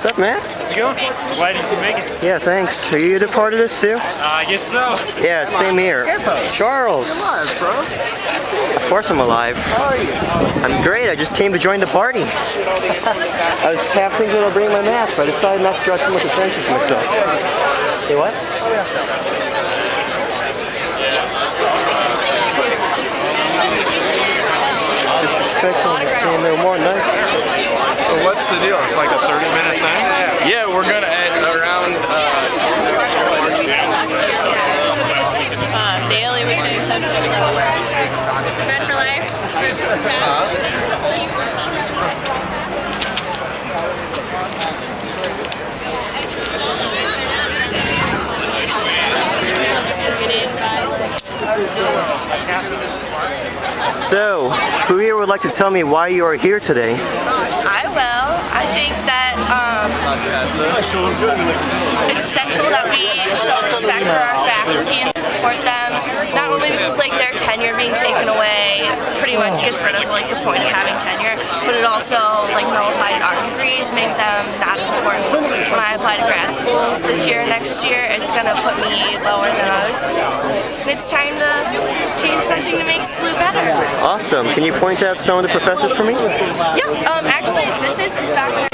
What's up, man? How's it going? Glad you could make it. Yeah, thanks. Are you a part of this too? Uh, I guess so. Yeah, same here. Charles. Alive, bro. Of course I'm alive. How are you? I'm great. I just came to join the party. I was half thinking I'll bring my mask, but I decided not to draw too much attention to myself. Say what? Disrespectful to stand there more nice. So what's the deal? It's like a 30 minute thing? Yeah, we're gonna at around uh, uh, daily routine subjects Fed for life. So, who here would like to tell me why you are here today? It's essential that we show respect for our faculty and support them. Not only because like their tenure being taken away pretty much gets rid of like the point of having tenure, but it also like nullifies our degrees, make them not as important. When I apply to grad schools this year, next year, it's gonna put me lower than other schools. And it's time to change something to make SLU better. Awesome. Can you point out some of the professors for me? Yeah, Um. Actually, this is Dr.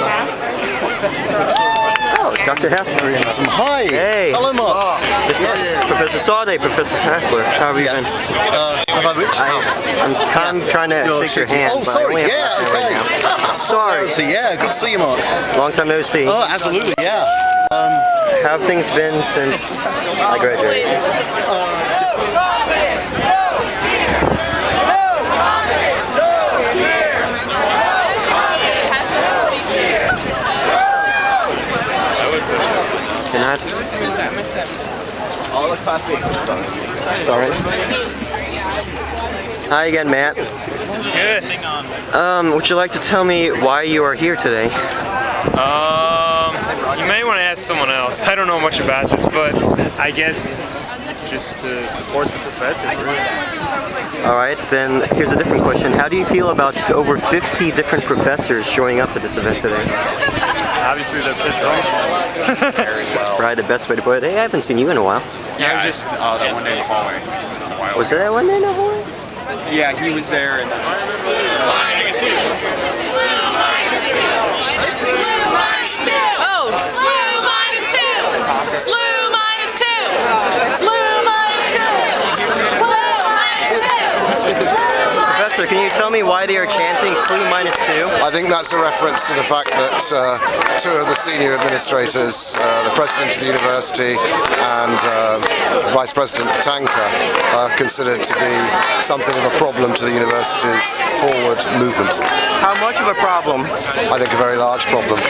Math. Oh, Dr. Hassler. Hi. Hey. Hello, Mark. This is Professor Sade, Professor Hassler. How have you been? Uh, have I which? I, I'm kind of trying to You're shake your hand, Oh, sorry. Yeah, okay. right now. Sorry. So yeah, good to see you, Mark. Long time no see. Oh, absolutely. Yeah. Um, How have things been since I graduated? And that's All the classmates sorry. Hi again, Matt. Good. Um, would you like to tell me why you are here today? Um, you may want to ask someone else. I don't know much about this, but I guess just to support the professor. Really. All right, then here's a different question. How do you feel about over 50 different professors showing up at this event today? Obviously, they're pissed off. That's probably the best way to put it. Hey, I haven't seen you in a while. yeah, I was just uh, that one day in the hallway. Was it that one day in the hallway? Yeah, he was there. And Oh, slew minus two. SLU minus two. SLU minus two. SLU minus two. Professor, can you tell me why they are chanting SLU minus two? I think that's a reference to the fact that uh, two of the senior administrators, uh, the president of the university and uh, Vice President Patankar, are considered to be something of a problem to the university's forward movement. How much of a problem? I think a very large problem.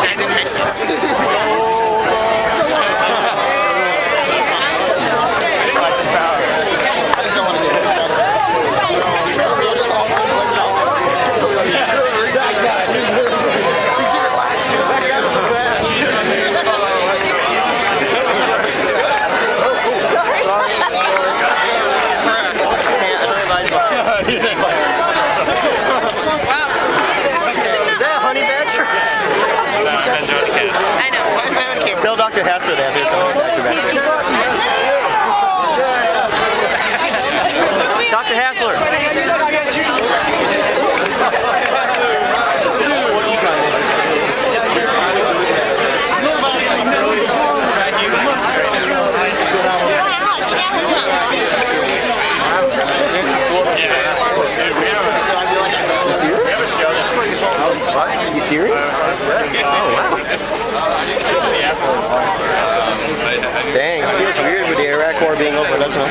that didn't make sense. Is that a honey badger? I know. Tell Dr. Hassler that there's a honey badger back there. Dr. Hassler. You serious? Oh, wow. With the Iraq War being over, doesn't it?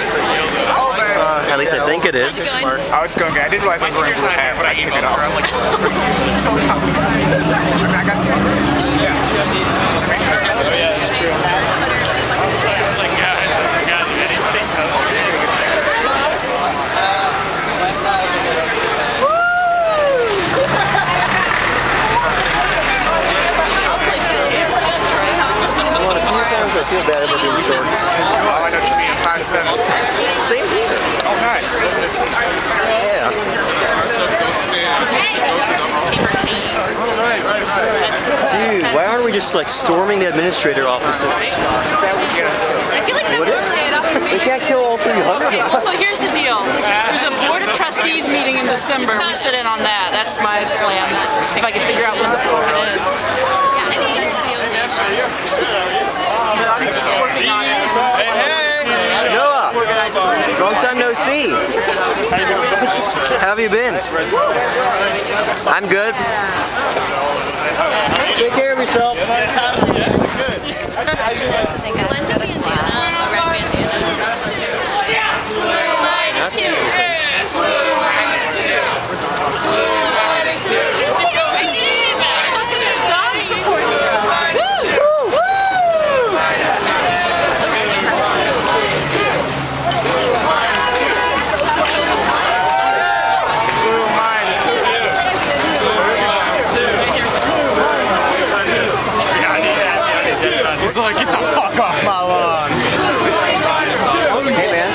Uh, at least I think it is. I was going. I didn't realize I was wearing blue hat, but I took it off. I feel bad about these shorts. Oh, I know what you mean. Five seven. Same here. Oh, nice. Yeah. Dude, why aren't we just like storming the administrator offices? I feel like that would They can't kill all 300 okay, well, So here's the deal. There's a board of trustees meeting in December. We sit in on that. That's my plan. If I can figure out what the fuck it is. Yeah, I think it's the How have you been? I'm good. Take care of yourself. Linda bandana, a red bandana. Blue minus two. Dog support. He's like, get the fuck off my lawn. Hey man.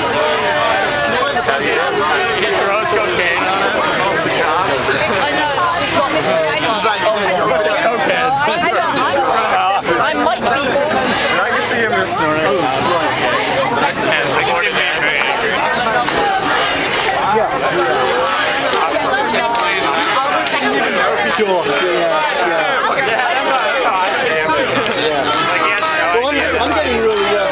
I might be. I can see him just snorting. Sure. Yeah, yeah. Well, I'm, I'm getting really. Uh,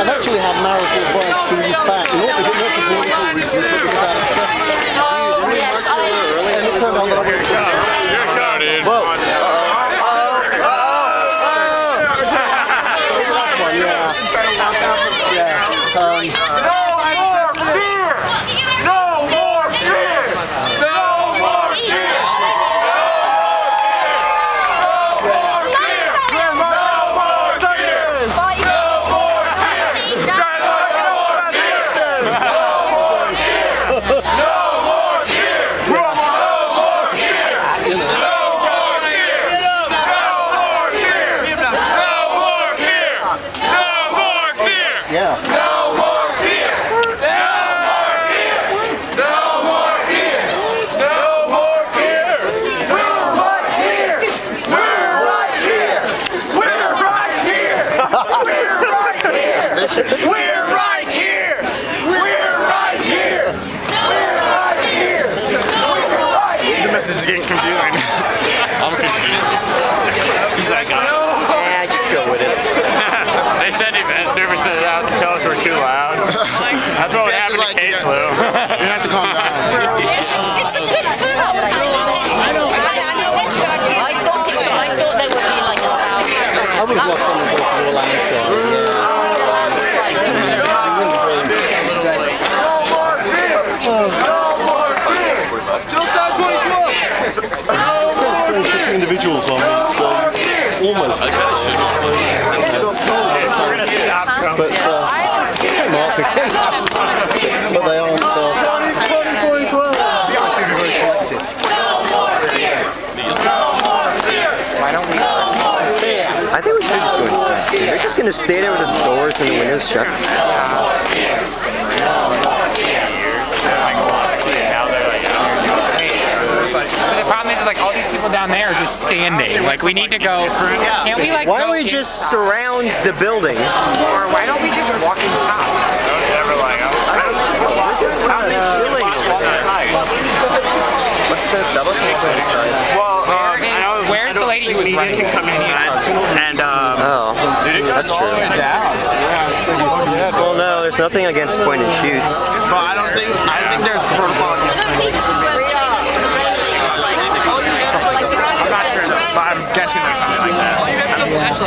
I've actually had marital advice two years back, not because not for political reasons, but because I had a stress test. Oh, yes. I, And it turned out that I was. Whoa. That's one, yeah. Yeah. Um, yeah. We're right here! We're right here! We're right here! The message is getting confusing. I'm confused. He's like, Yeah, just go with it. They sent event services out to tell us we're too loud. That's what would happen to Case Flu. You have to calm down. it's a good turnout. I know. I know. I thought it, I thought there would be like a thousand. I would have lost someone close to the landslide. Yeah. individuals on me, so almost. We're gonna stop. But uh, Mark again. But they aren't. Uh, I think they're very collective. I think we should just go inside. They're just gonna stay there with the doors and the windows shut. But the problem is, is like all these people down there just standing. Like we need to go. Can't we like? Why don't we in- just surround the building? Or why don't we just walk inside? How many shilling? What's the Starbucks walking inside? Well, um, Where is- where's the lady who was running? can come inside, and um, Oh, that's true. Well, no, there's nothing against point and shoots. but I don't think I think there's protocol I Most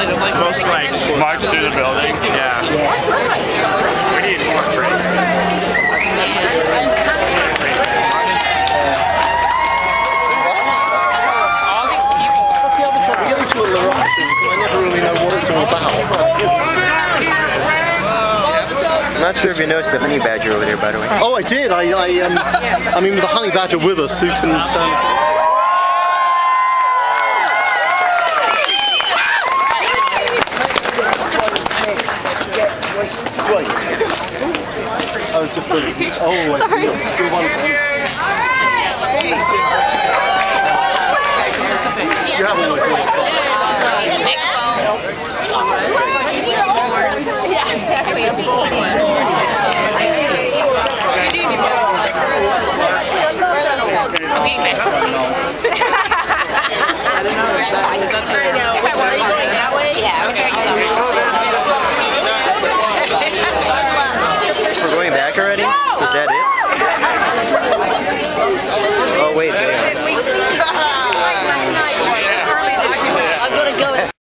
like March through the building. yeah. We need more breaks. All these people. That's the other trouble. We get these little eruptions, I never really know what it's all about. I'm not sure if you noticed the honey badger over there, by the way. Oh, I did. I, I, um, I mean, with the honey badger with us, who can stand? I was just looking. Oh, Sorry. You're one. You have always won. Yeah, exactly. I